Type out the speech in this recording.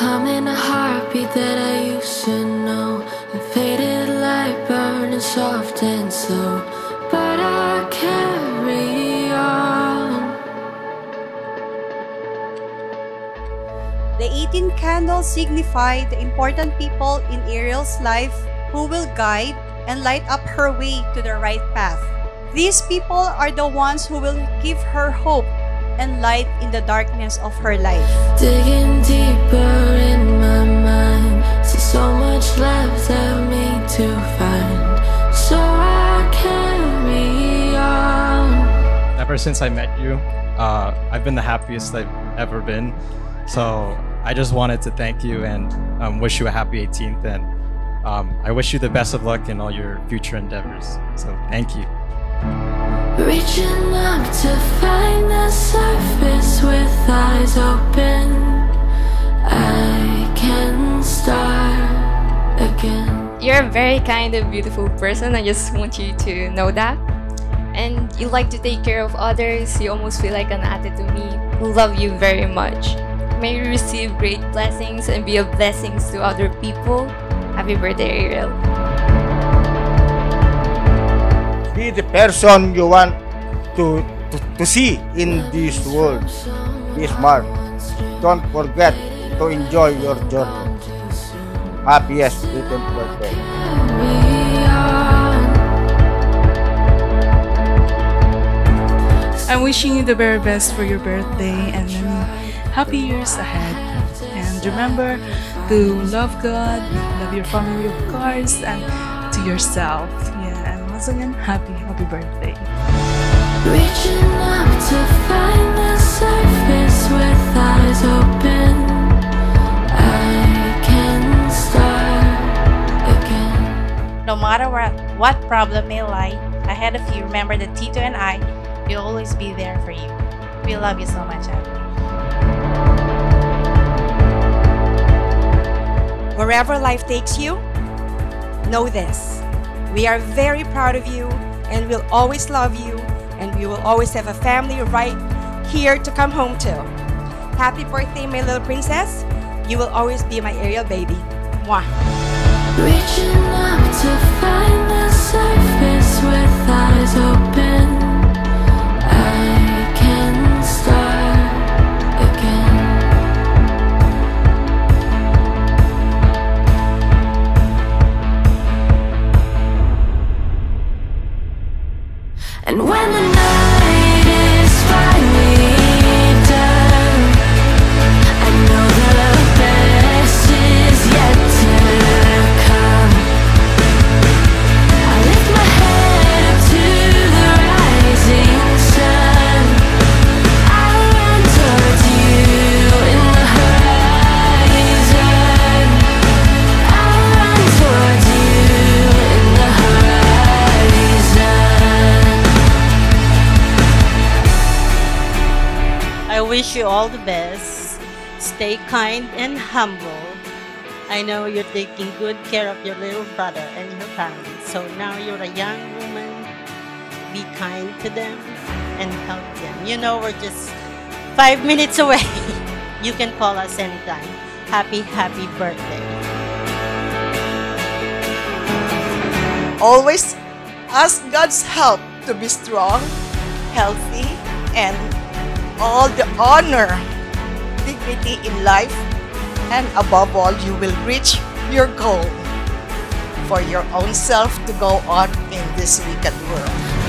in a heartbeat that I used to know. A faded light burning soft and slow. But I carry on. The 18 candles signify the important people in Arielle's life who will guide and light up her way to the right path. These people are the ones who will give her hope and light in the darkness of her life. Digging deeper in my mind. See so much left of me to find. So I carry on. Ever since I met you, uh, I've been the happiest I've ever been. So I just wanted to thank you and um, wish you a happy 18th. And um, I wish you the best of luck in all your future endeavors. So thank you. Reaching up to find the surface with eyes open. I can start again. You're a very kind and beautiful person. I just want you to know that. And you like to take care of others. You almost feel like an ate to me. Love you very much. May you receive great blessings and be a blessing to other people. Happy birthday, Arielle. Be the person you want to, to, to see in this world. Be smart. Don't forget to enjoy your journey. Happiest 18th birthday. I'm wishing you the very best for your birthday and many happy years ahead. And remember to love God, love your family, of course, and to yourself. Yeah, once again, happy, happy birthday. Reaching up to find the surface with eyes open. I can start again. No matter what, what problem may lie ahead of you, remember that Tito and I will always be there for you. We love you so much, Abby. Wherever life takes you, know this. We are very proud of you and we'll always love you and we will always have a family right here to come home to. Happy birthday, my little princess. You will always be my Arielle baby. Mwah. Reaching up to find the surface with eyes open. And when the night wish you all the best. Stay kind and humble. I know you're taking good care of your little brother and your family. So now you're a young woman. Be kind to them and help them. You know we're just five minutes away. You can call us anytime. Happy, happy birthday. Always ask God's help to be strong, healthy, and all the honor, dignity in life, and above all, you will reach your goal for your own self to go on in this wicked world.